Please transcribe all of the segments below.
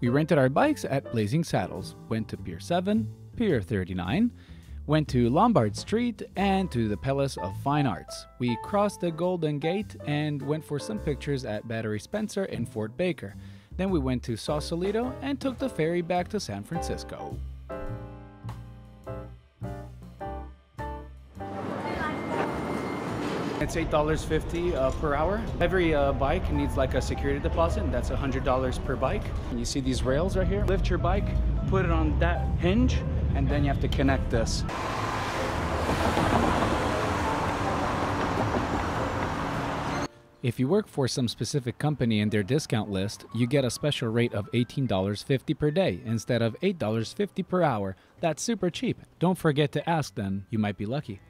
We rented our bikes at Blazing Saddles, went to Pier 7, Pier 39, went to Lombard Street, and to the Palace of Fine Arts. We crossed the Golden Gate and went for some pictures at Battery Spencer and Fort Baker. Then we went to Sausalito and took the ferry back to San Francisco. It's $8.50 uh, per hour. Every uh, bike needs like a security deposit, and that's $100 per bike. And you see these rails right here? Lift your bike, put it on that hinge, and then you have to connect this. If you work for some specific company in their discount list, you get a special rate of $18.50 per day instead of $8.50 per hour. That's super cheap. Don't forget to ask then, you might be lucky.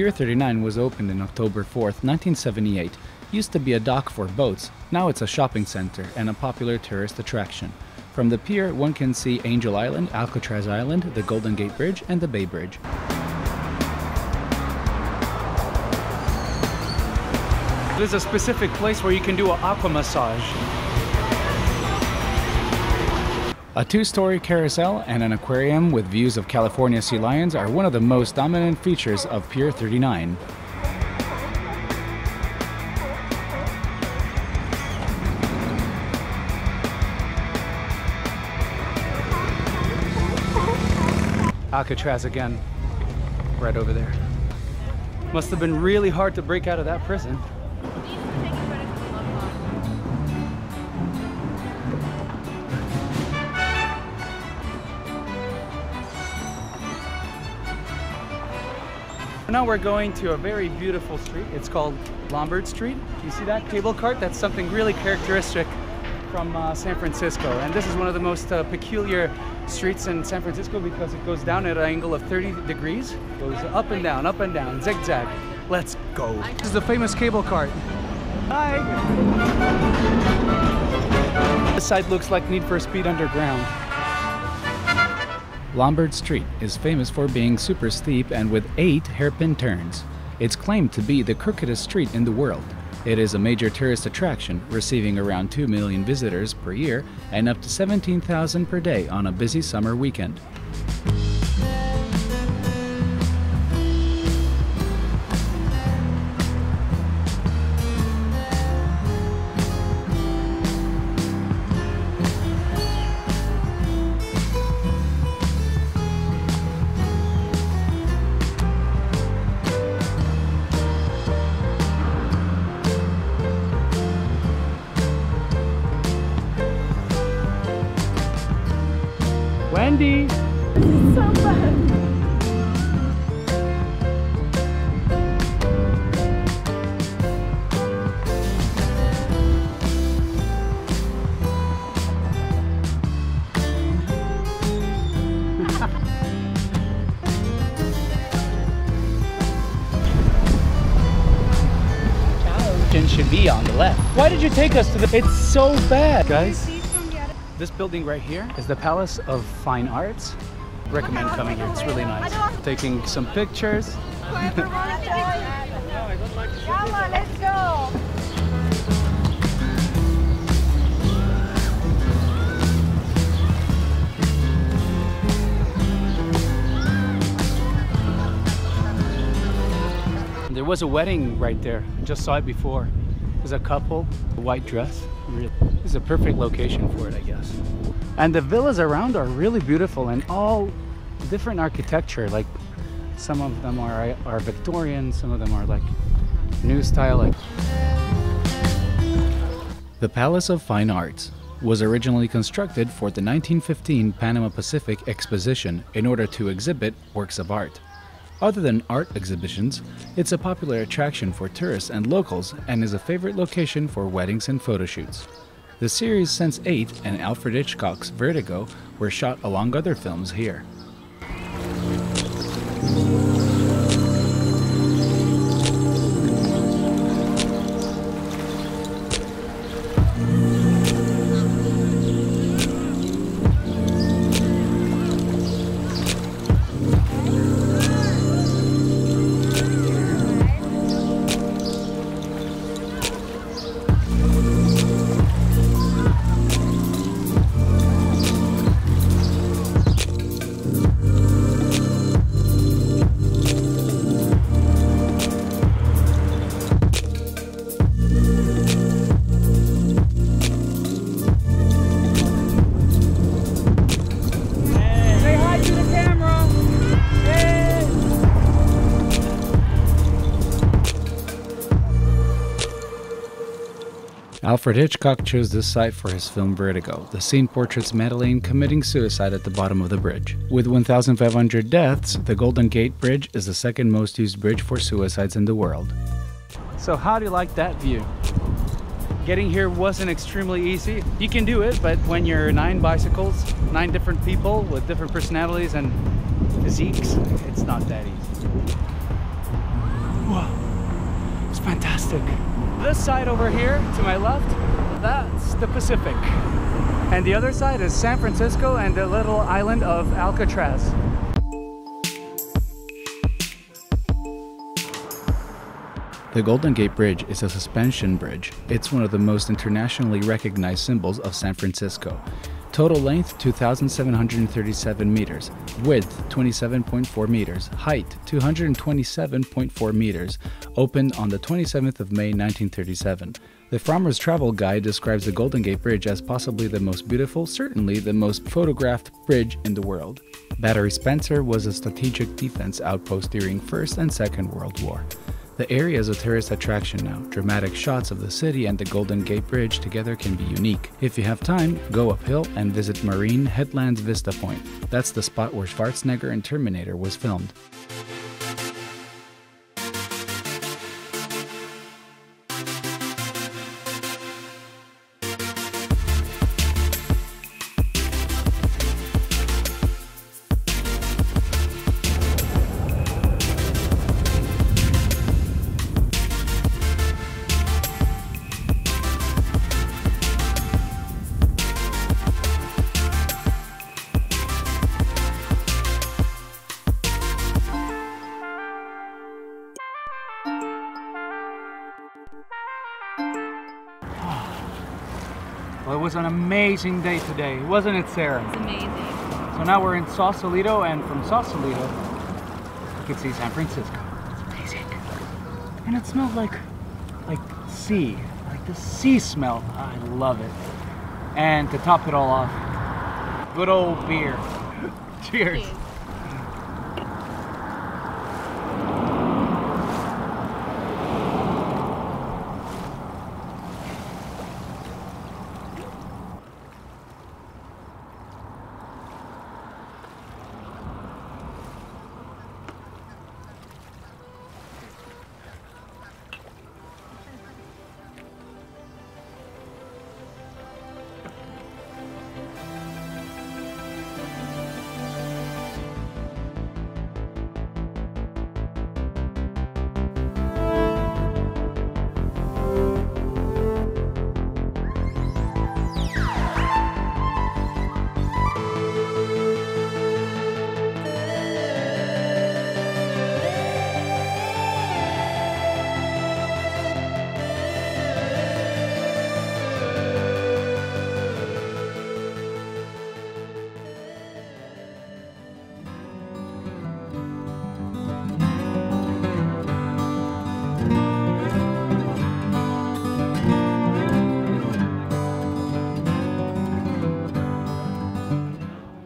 Pier 39 was opened on October 4, 1978. Used to be a dock for boats. Now it's a shopping center and a popular tourist attraction. From the pier, one can see Angel Island, Alcatraz Island, the Golden Gate Bridge, and the Bay Bridge. There's a specific place where you can do an aqua massage. A two-story carousel and an aquarium with views of California sea lions are one of the most dominant features of Pier 39. Alcatraz again, right over there. Must have been really hard to break out of that prison. Now we're going to a very beautiful street. It's called Lombard Street. You see that cable cart? That's something really characteristic from uh, San Francisco. And this is one of the most uh, peculiar streets in San Francisco because it goes down at an angle of 30 degrees. Goes up and down, up and down, zigzag. Let's go. This is the famous cable cart. Hi. This side looks like Need for Speed Underground. Lombard Street is famous for being super steep and with eight hairpin turns. It's claimed to be the crookedest street in the world. It is a major tourist attraction, receiving around 2 million visitors per year and up to 17,000 per day on a busy summer weekend. Wendy! Ocean should be on the left. Why did you take us to the? It's so bad, guys. This building right here is the Palace of Fine Arts. Recommend coming here. It's really nice. Taking some pictures. Come on, let's go. There was a wedding right there. I just saw it before. There's a couple, a white dress. Really, this is a perfect location for it, I guess. And the villas around are really beautiful and all different architecture. Like some of them are are Victorian, some of them are like new style. Like the Palace of Fine Arts was originally constructed for the 1915 Panama Pacific Exposition in order to exhibit works of art. Other than art exhibitions, it's a popular attraction for tourists and locals and is a favorite location for weddings and photo shoots. The series Sense 8 and Alfred Hitchcock's Vertigo were shot along other films here. Alfred Hitchcock chose this site for his film Vertigo. The scene portraits Madeleine committing suicide at the bottom of the bridge. With 1,500 deaths, the Golden Gate Bridge is the second most used bridge for suicides in the world. So how do you like that view? Getting here wasn't extremely easy. You can do it, but when you're nine bicycles, nine different people with different personalities and physiques, it's not that easy. Wow, it's fantastic. This side over here to my left, that's the Pacific. And the other side is San Francisco and the little island of Alcatraz. The Golden Gate Bridge is a suspension bridge. It's one of the most internationally recognized symbols of San Francisco. Total length 2,737 meters, width 27.4 meters, height 227.4 meters, opened on the 27th of May 1937. The Frommer's Travel Guide describes the Golden Gate Bridge as possibly the most beautiful, certainly the most photographed bridge in the world. Battery Spencer was a strategic defense outpost during First and Second World War. The area is a tourist attraction now. Dramatic shots of the city and the Golden Gate Bridge together can be unique. If you have time, go uphill and visit Marin Headlands Vista Point. That's the spot where Schwarzenegger and Terminator was filmed. Well, it was an amazing day today, wasn't it, Sarah? It's amazing. So now we're in Sausalito, and from Sausalito, you can see San Francisco. It's amazing. And it smells like, like sea, like the sea smell. I love it. And to top it all off, good old beer. Cheers. Cheers.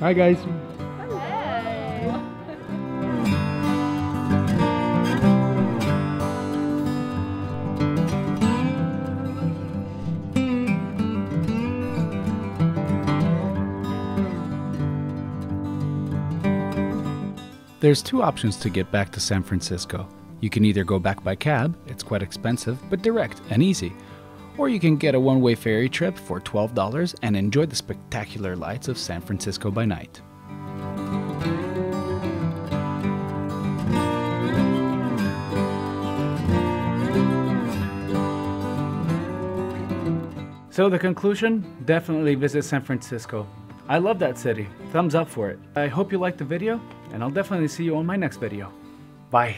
Hi, guys. There's two options to get back to San Francisco. You can either go back by cab, it's quite expensive, but direct and easy. Or you can get a one way ferry trip for $12 and enjoy the spectacular lights of San Francisco by night. So the conclusion, definitely visit San Francisco. I love that city. Thumbs up for it. I hope you liked the video, and I'll definitely see you on my next video. Bye.